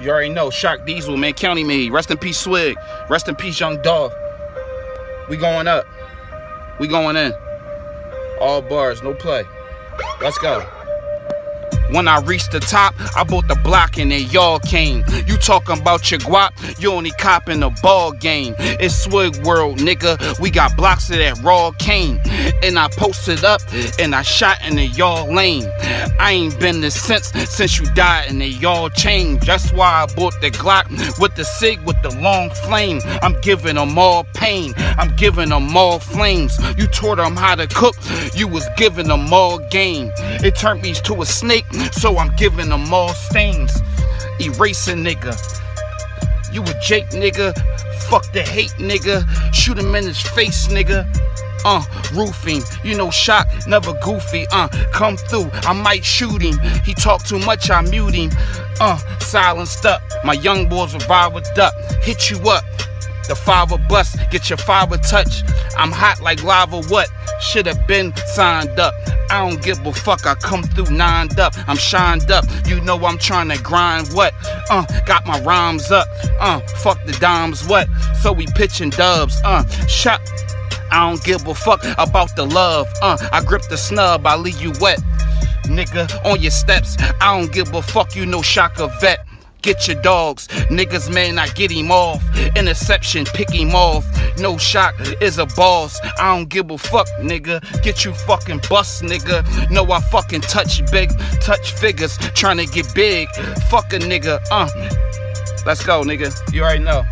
You already know. Shock Dezil, man. County made. Rest in peace, Swig. Rest in peace, Young Dolph. We going up. We going in. All bars, no play. Let's go. When I reached the top, I bought the block and they y'all came. You talking about your guap, you only copping a ball game. It's Swig World, nigga. We got blocks of that raw cane. And I posted up and I shot in the y'all lane. I ain't been this since since you died and they y'all changed. That's why I bought the Glock with the SIG with the long flame. I'm giving them all pain. I'm giving them all flames. You taught them how to cook, you was giving them all game. It turned me to a snake so I'm giving them all stains. Erasing nigga. You a Jake nigga. Fuck the hate nigga. Shoot him in his face nigga. Uh, roofing, you know, shock, never goofy. Uh, come through, I might shoot him. He talk too much, I mute him. Uh, silenced up. My young boys revolver duck. Hit you up. The fiber bust, get your fiber touch. I'm hot like lava, what? Should have been signed up. I don't give a fuck, I come through nined up. I'm shined up, you know I'm trying to grind what? Uh, got my rhymes up. Uh, fuck the dimes, what? So we pitching dubs, uh, shot. I don't give a fuck about the love, uh, I grip the snub, I leave you wet. Nigga, on your steps, I don't give a fuck, you know Shaka vet. Get your dogs, niggas, man, I get him off. Interception, pick him off. No shock is a boss. I don't give a fuck, nigga. Get you fucking bust, nigga. No, I fucking touch big, touch figures, trying to get big. Fuck a nigga, uh. Let's go, nigga. You already know.